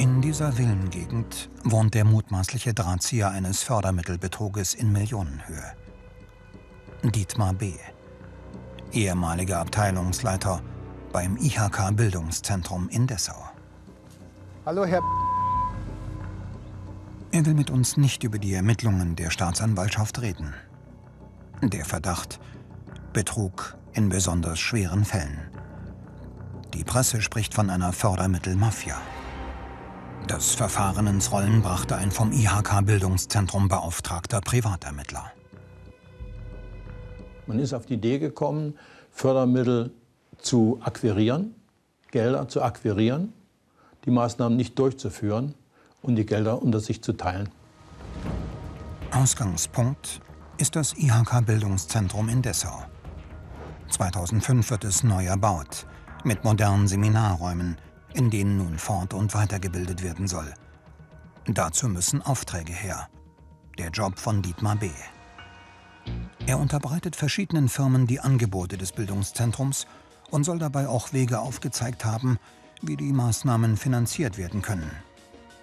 In dieser Villengegend wohnt der mutmaßliche Drahtzieher eines Fördermittelbetruges in Millionenhöhe. Dietmar B., ehemaliger Abteilungsleiter beim IHK Bildungszentrum in Dessau. Hallo, Herr. Er will mit uns nicht über die Ermittlungen der Staatsanwaltschaft reden. Der Verdacht Betrug in besonders schweren Fällen. Die Presse spricht von einer Fördermittelmafia. Das Verfahren ins Rollen brachte ein vom IHK Bildungszentrum beauftragter Privatermittler. Man ist auf die Idee gekommen, Fördermittel zu akquirieren, Gelder zu akquirieren, die Maßnahmen nicht durchzuführen und die Gelder unter sich zu teilen. Ausgangspunkt ist das IHK Bildungszentrum in Dessau. 2005 wird es neu erbaut, mit modernen Seminarräumen, in denen nun fort- und weitergebildet werden soll. Dazu müssen Aufträge her. Der Job von Dietmar B. Er unterbreitet verschiedenen Firmen die Angebote des Bildungszentrums und soll dabei auch Wege aufgezeigt haben, wie die Maßnahmen finanziert werden können.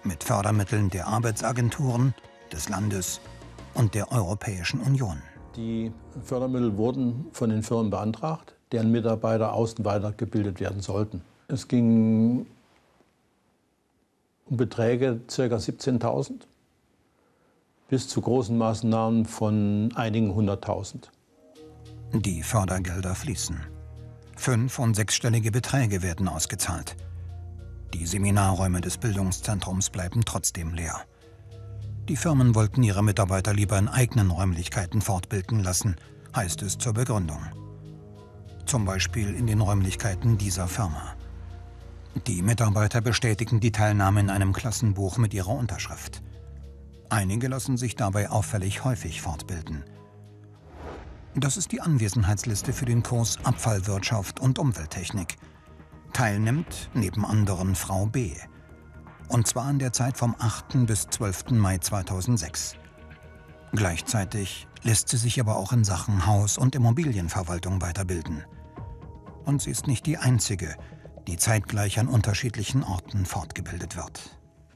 Mit Fördermitteln der Arbeitsagenturen, des Landes und der Europäischen Union. Die Fördermittel wurden von den Firmen beantragt, deren Mitarbeiter außen weitergebildet werden sollten. Es ging um Beträge ca. 17.000 bis zu großen Maßnahmen von einigen hunderttausend. Die Fördergelder fließen. Fünf- und sechsstellige Beträge werden ausgezahlt. Die Seminarräume des Bildungszentrums bleiben trotzdem leer. Die Firmen wollten ihre Mitarbeiter lieber in eigenen Räumlichkeiten fortbilden lassen, heißt es zur Begründung. Zum Beispiel in den Räumlichkeiten dieser Firma. Die Mitarbeiter bestätigen die Teilnahme in einem Klassenbuch mit ihrer Unterschrift. Einige lassen sich dabei auffällig häufig fortbilden. Das ist die Anwesenheitsliste für den Kurs Abfallwirtschaft und Umwelttechnik. Teilnimmt neben anderen Frau B. Und zwar in der Zeit vom 8. bis 12. Mai 2006. Gleichzeitig lässt sie sich aber auch in Sachen Haus- und Immobilienverwaltung weiterbilden. Und sie ist nicht die Einzige, die zeitgleich an unterschiedlichen Orten fortgebildet wird.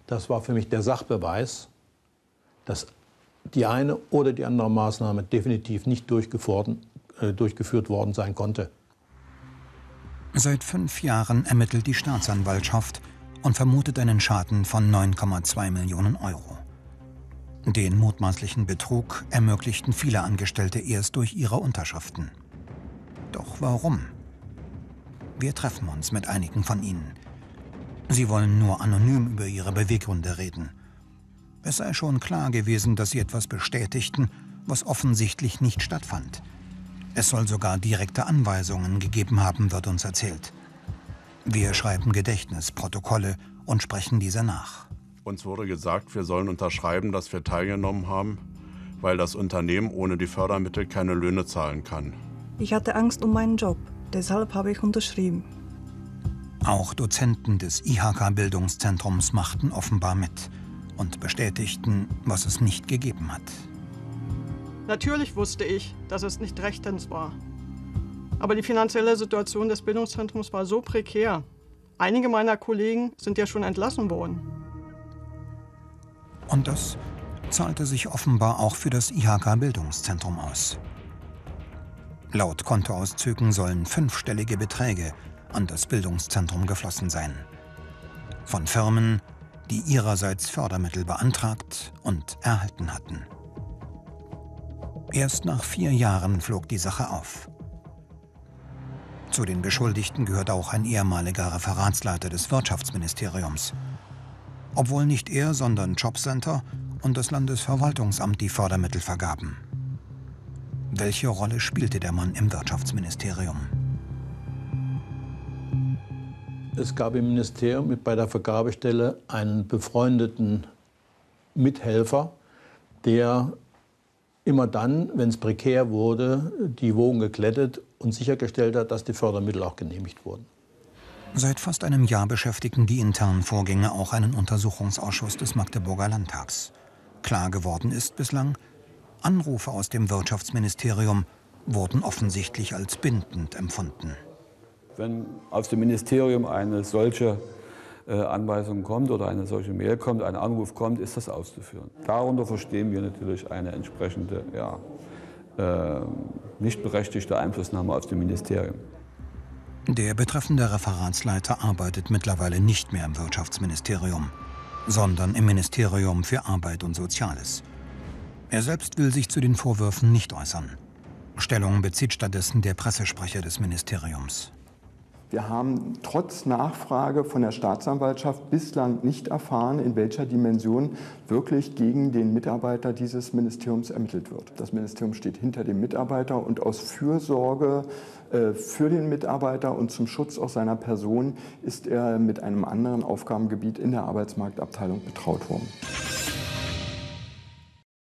Das war für mich der Sachbeweis, dass die eine oder die andere Maßnahme definitiv nicht äh, durchgeführt worden sein konnte. Seit fünf Jahren ermittelt die Staatsanwaltschaft und vermutet einen Schaden von 9,2 Millionen Euro. Den mutmaßlichen Betrug ermöglichten viele Angestellte erst durch ihre Unterschriften. Doch warum? Wir treffen uns mit einigen von ihnen. Sie wollen nur anonym über ihre Beweggründe reden. Es sei schon klar gewesen, dass sie etwas bestätigten, was offensichtlich nicht stattfand. Es soll sogar direkte Anweisungen gegeben haben, wird uns erzählt. Wir schreiben Gedächtnisprotokolle und sprechen diese nach. Uns wurde gesagt, wir sollen unterschreiben, dass wir teilgenommen haben, weil das Unternehmen ohne die Fördermittel keine Löhne zahlen kann. Ich hatte Angst um meinen Job, deshalb habe ich unterschrieben. Auch Dozenten des IHK-Bildungszentrums machten offenbar mit und bestätigten, was es nicht gegeben hat. Natürlich wusste ich, dass es nicht rechtens war. Aber die finanzielle Situation des Bildungszentrums war so prekär. Einige meiner Kollegen sind ja schon entlassen worden. Und das zahlte sich offenbar auch für das IHK-Bildungszentrum aus. Laut Kontoauszügen sollen fünfstellige Beträge an das Bildungszentrum geflossen sein. Von Firmen, die ihrerseits Fördermittel beantragt und erhalten hatten. Erst nach vier Jahren flog die Sache auf. Zu den Beschuldigten gehört auch ein ehemaliger Referatsleiter des Wirtschaftsministeriums. Obwohl nicht er, sondern Jobcenter und das Landesverwaltungsamt die Fördermittel vergaben. Welche Rolle spielte der Mann im Wirtschaftsministerium? Es gab im Ministerium bei der Vergabestelle einen befreundeten Mithelfer, der immer dann, wenn es prekär wurde, die Wogen geklettet und sichergestellt hat, dass die Fördermittel auch genehmigt wurden. Seit fast einem Jahr beschäftigen die internen Vorgänge auch einen Untersuchungsausschuss des Magdeburger Landtags. Klar geworden ist bislang, Anrufe aus dem Wirtschaftsministerium wurden offensichtlich als bindend empfunden wenn aus dem Ministerium eine solche äh, Anweisung kommt oder eine solche Mail kommt, ein Anruf kommt, ist das auszuführen. Darunter verstehen wir natürlich eine entsprechende, ja, äh, nicht berechtigte Einflussnahme aus dem Ministerium. Der betreffende Referatsleiter arbeitet mittlerweile nicht mehr im Wirtschaftsministerium, sondern im Ministerium für Arbeit und Soziales. Er selbst will sich zu den Vorwürfen nicht äußern. Stellung bezieht stattdessen der Pressesprecher des Ministeriums. Wir haben trotz Nachfrage von der Staatsanwaltschaft bislang nicht erfahren, in welcher Dimension wirklich gegen den Mitarbeiter dieses Ministeriums ermittelt wird. Das Ministerium steht hinter dem Mitarbeiter und aus Fürsorge äh, für den Mitarbeiter und zum Schutz auch seiner Person ist er mit einem anderen Aufgabengebiet in der Arbeitsmarktabteilung betraut worden.